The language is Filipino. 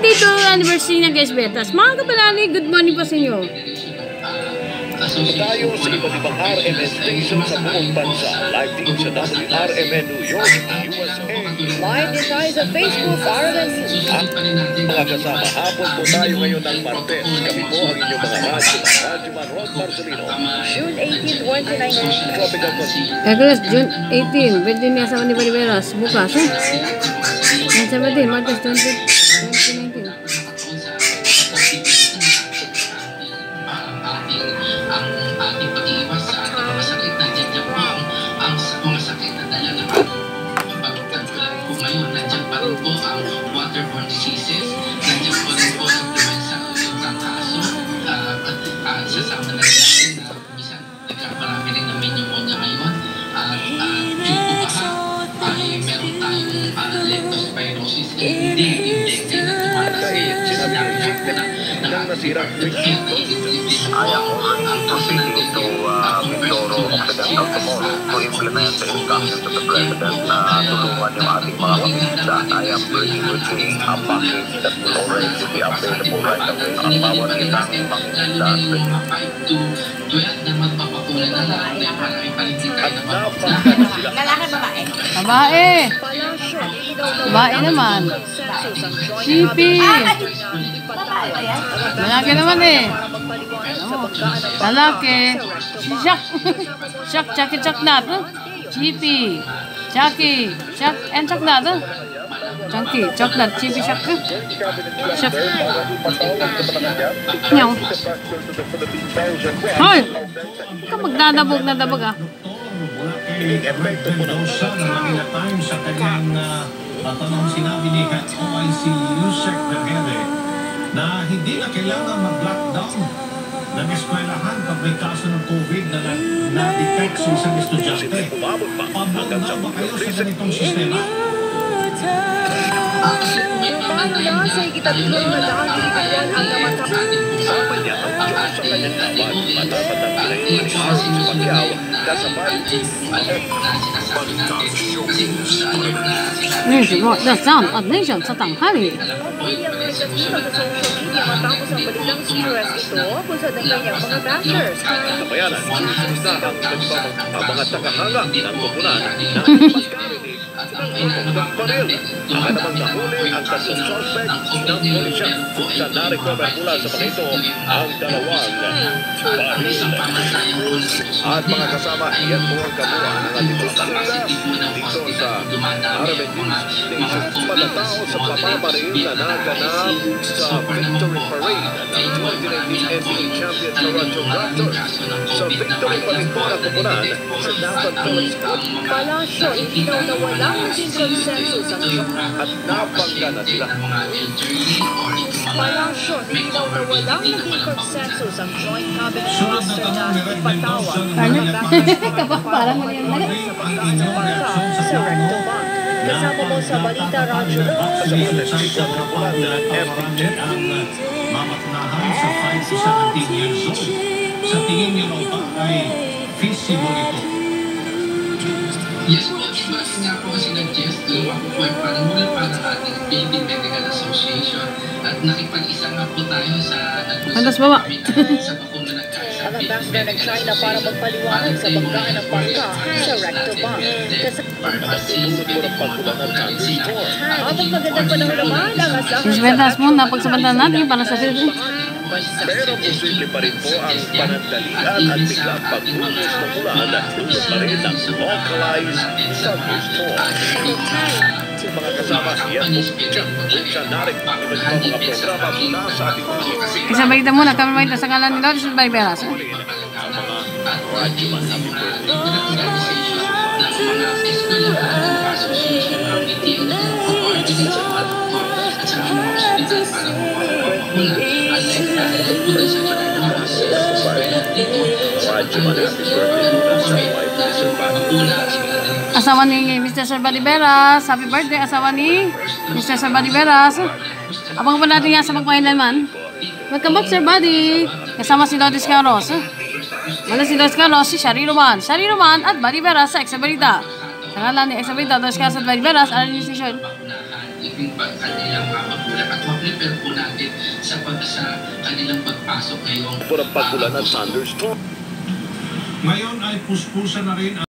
22 anniversary ng Guys Betas. Mga kabalali, good morning po sa inyo. Tayo sa iba't ibang RMN station sa buong bansa. Live din sa WRMN New York, USA. Live din tayo sa Facebook, RMN News. At mga kasama, hapon po tayo ngayon ng Martes. Kami po ang inyong mga radyo. Radyo Man Rod Marcelino. June 18, 2019. Tropical Con- Kagalas, June 18, birthday ni asawa ni Bariberas. Bukas, eh. Ang 17, Martes 20, supaya dosis ayam semua yang ayam apa apa yang dan apa itu nama bapak kulit yang bapak bapak Babae naman. Sipi! Lalaki naman eh. Lalaki. Si Shak. Shak, Chucky, Chuck Nat. eh. Chippy. Chucky. Chuck and Chuck eh. Chunky, Chocolate, Chippy, Shak. Shak. Nyaw. Hoy! Ka magdadabog na dabog ah. Epekto po ng Mendoza na Manila Times sa kanyang uh, tanong sinabi ni Head OIC Yusek Vergere na hindi na kailangan mag-lockdown ng eskwelahan pag may kaso ng COVID na na- na-detect sa isang estudyante. Umabot pa Pabor hanggang na sa ba kayo sa ganitong sistema? Paano na sa ikitatlong na daan bilibilyan ang namatay? Kasama niya ang Diyos sa kanyang laban. Matapat ang pinahimari sa Pacquiao kasabay Music Rock, the sound of nation sa tanghali. Hindi ang nagsasunod sa media matapos ang balitang stress ito kung sa kanyang mga bashers. Kabayanan, na ang ang mga takahanga ng koponan na pagkarinig ng baril. Ang namang nahuli ang tatlong suspect ng polisya sa na-recover mula sa mga ito ang dalawang baril. At mga kasama, yan po ang kabuuan ng ating mga News Station. Palatao sa pamamaril na naganap sa Victory Parade ng 2019 NBA champion Toronto Raptors. Sa victory pa rin po ang koponan sa Dapat College Club Palasyo, hindi daw na walang naging consensus ang at napangga na sila. Palasyo, hindi daw na walang naging consensus ang Joint Cabinet Sunod na na ipatawag ng Times. Parang mali ang Ano mali. ang inyong reaksyon sa sa Recto Bank. Kasama mo sa balita, sa at Kaparami ang mamatunahan sa 5 to 17 years old. Sa tingin niyo raw ba ay feasible ito? Yes po, base nga po kasi nag-guest ako po ay parang mula pa ng ating Philippine Medical Association at nakipag-isa nga po tayo sa Pandas baba. sa bakuna ng cancer. Ang ng China para magpaliwanag sa banggaan ng bangka sa Recto Bank. Kasi Tulad po ng pagkulang ng thunderstorm. habang magandang panahon naman ang asahan Sis Ventas mo, napagsabantan natin para sa Philippines. Pero posible pa rin po ang panandalian at biglang pagbunos ng ulan tulad pa rin ng localized thunderstorm. Mga kasama, yan po siya. Siya narik ang mga programa mula sa ating mga Kasi balita muna, kami balita sa ngalan ni Lourdes Bariberas. ang mga radyo Asawa ni Mr. Sir Bariberas. Happy birthday, asawa ni Mr. Sir Bariberas. Abang pa natin yan sa magpahinlan man. Welcome back, Sir Buddy. Kasama si Lourdes Carlos. Wala si Lourdes Carlos, si Shari Roman. Shari Roman at Bariberas sa Exabalita. Sa ngalan ni Exabalita, Lourdes Carlos at Bariberas, alam niyo si Sean. rin pag kanilang uh, magulang at ma-prepare po natin sa, pag, sa kanilang pagpasok ngayong ng pagulan at thunderstorm. Ngayon ay puspusan na rin ang